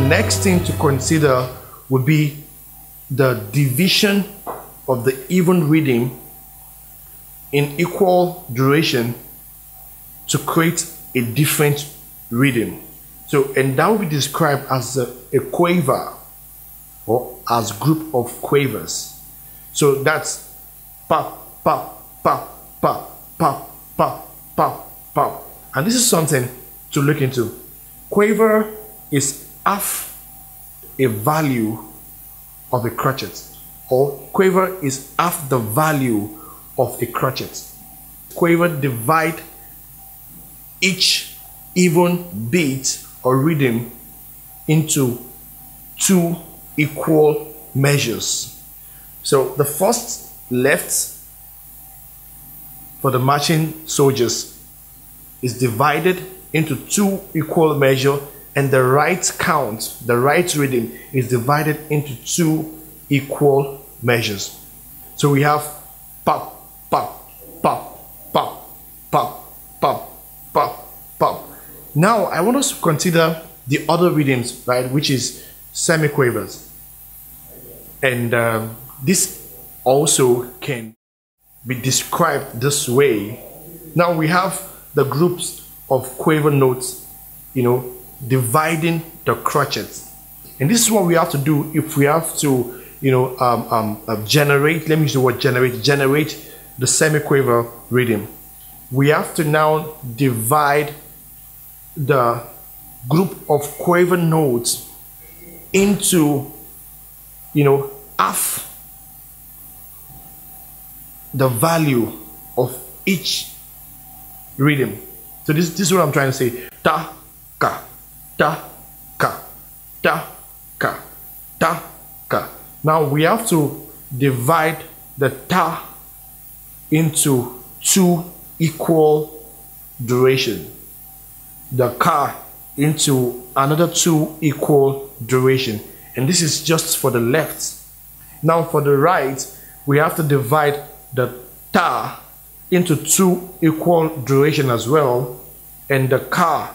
next thing to consider would be the division of the even rhythm in equal duration to create a different rhythm. So, and that will be described as a, a quaver or as group of quavers. So that's pop, pop, pop, pop, pop, pop, pop, pop. And this is something to look into. Quaver is half a value of a crotchet, or quaver is half the value of a crotchet. Quaver divide each even beat or rhythm into two equal measures. So the first left for the marching soldiers is divided into two equal measures and the right count, the right reading is divided into two equal measures. So we have pop, pop, pop, pop, pop, pop, pop, pop. Now I want us to consider the other rhythms, right, which is semiquavers. And um, this also can be described this way. Now we have the groups of quaver notes, you know, dividing the crotchets. And this is what we have to do if we have to, you know, um, um, uh, generate, let me use the word generate, generate the semiquaver rhythm. We have to now divide the group of quaver notes into, you know, half the value of each rhythm. So this, this is what I'm trying to say. Ta, ta, ka, ta, ka, ta, ka. Now we have to divide the ta into two equal duration. The ka into another two equal duration. And this is just for the left. Now for the right, we have to divide the ta into two equal duration as well. And the ka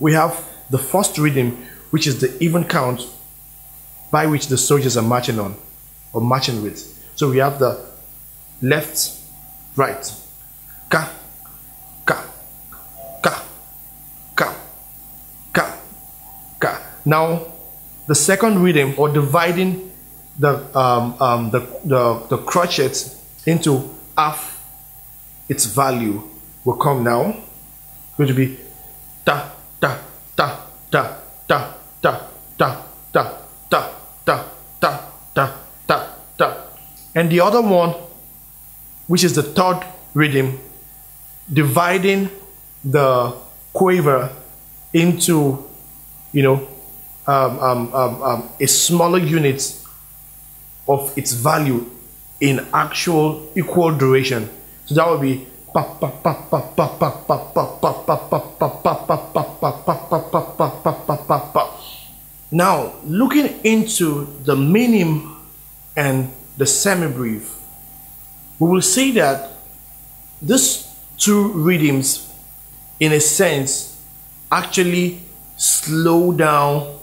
we have the first rhythm, which is the even count by which the soldiers are marching on or marching with. So we have the left, right, ka, ka, ka, ka, ka, ka. Now, the second rhythm or dividing the um, um, the, the the crotchet into half its value will come now. Going to be ta ta ta ta ta ta ta ta ta ta ta ta ta ta and the other one which is the third rhythm dividing the quaver into you know um, um, um, um, a smaller unit of its value in actual equal duration so that would be now, looking into the minim and the semibreve, we will see that these two rhythms, in a sense, actually slow down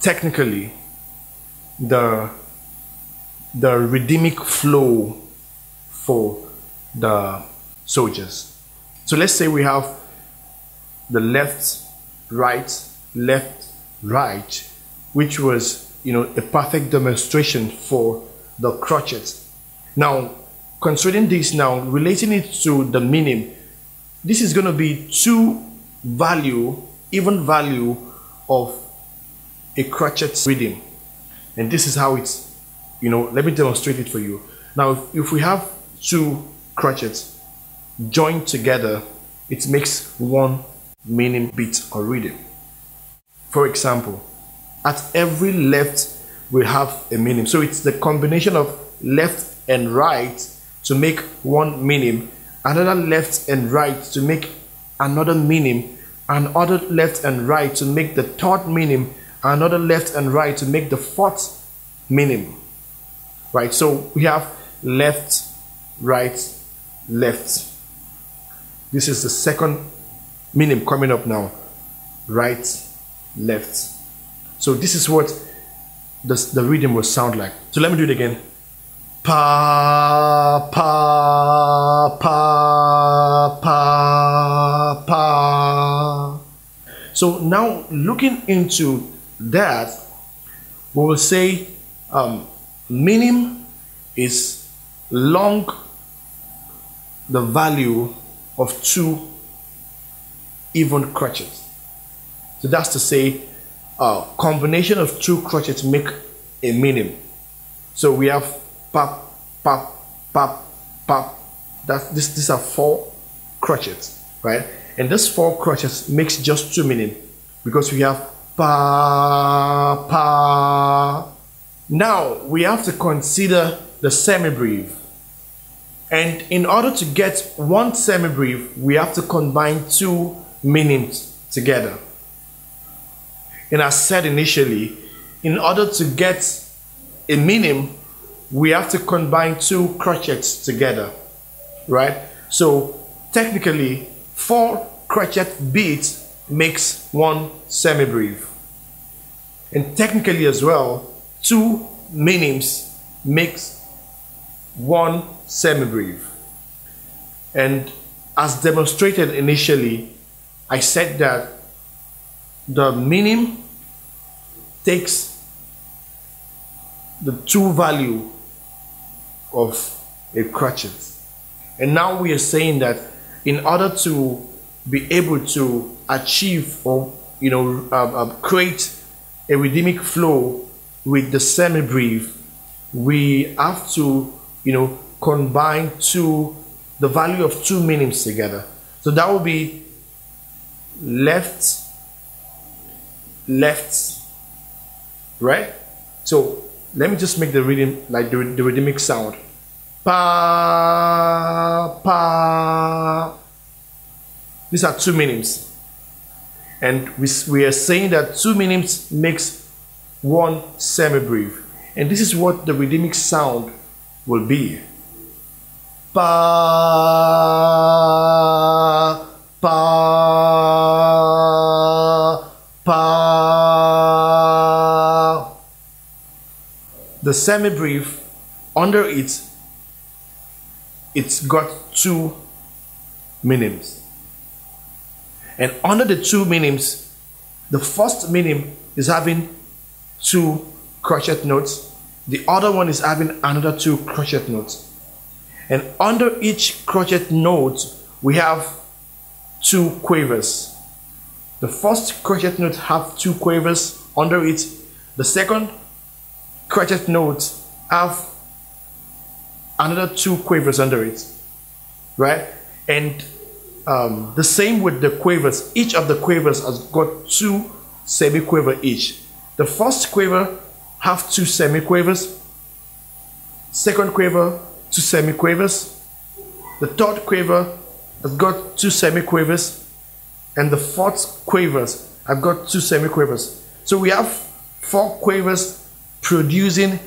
technically the the rhythmic flow for the soldiers. So let's say we have the left, right, left, right, which was, you know, a perfect demonstration for the crotchet. Now, considering this now, relating it to the minim, this is going to be two value, even value of a crotchet rhythm. And this is how it's, you know, let me demonstrate it for you. Now, if, if we have two crotchets joined together, it makes one minim beat or rhythm. For example, at every left we have a minim. So it's the combination of left and right to make one minim, another left and right to make another minim, another left and right to make the third minim, another left and right to make the fourth minim. Right? So we have left, right, left. This is the second minim coming up now. Right, left. So this is what the, the rhythm will sound like. So let me do it again. Pa, pa, pa, pa, pa. So now looking into that, we will say um, minim is long the value of two even crotchets. So that's to say, a combination of two crotchets make a minim. So we have pop, pop, pop, pop. That this these are four crotchets, right? And this four crotchets makes just two minim because we have pa pa. Now we have to consider the semibreve. And in order to get one semibreve, we have to combine two minims together. And as said initially, in order to get a minim, we have to combine two crotchets together, right? So technically, four crotchet beats makes one semibreve. And technically as well, two minims makes one semibreve. And as demonstrated initially, I said that the minim takes the true value of a crotchet. And now we are saying that in order to be able to achieve or you know uh, uh, create a rhythmic flow with the semibreve, we have to you know combine two the value of two minims together. So that will be left, left, right? So let me just make the rhythm like the, the rhythmic sound. Pa, pa. These are two minims. And we, we are saying that two minims makes one semibreve. And this is what the rhythmic sound will be. Pa, pa, pa. The semibreve under it, it's got two minims. And under the two minims, the first minim is having two crotchet notes. The other one is having another two crotchet notes. And under each crotchet note, we have two quavers. The first crotchet note have two quavers under it. The second crotchet note have another two quavers under it, right? And um, the same with the quavers. Each of the quavers has got two semiquaver each. The first quaver have two semiquavers. Second quaver, two semiquavers. The third quaver has got two semiquavers, and the fourth quavers have got two semiquavers. So we have four quavers producing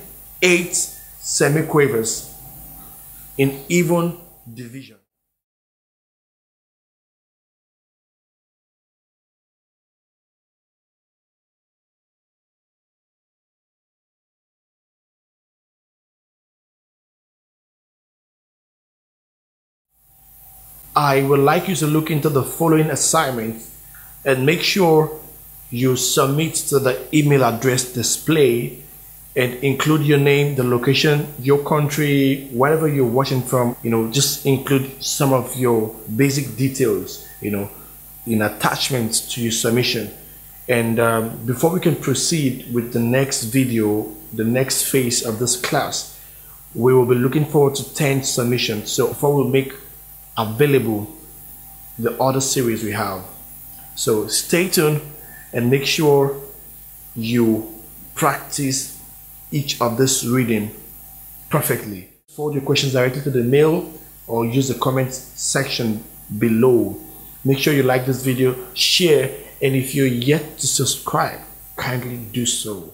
eight semiquavers in even division. I would like you to look into the following assignment and make sure you submit to the email address display and include your name, the location, your country, wherever you're watching from, you know, just include some of your basic details, you know, in attachments to your submission. And um, before we can proceed with the next video, the next phase of this class, we will be looking forward to 10 submissions. So before we make available the other series we have. So stay tuned and make sure you practice each of this reading perfectly. Forward your questions directly to the mail or use the comment section below. Make sure you like this video, share, and if you're yet to subscribe, kindly do so.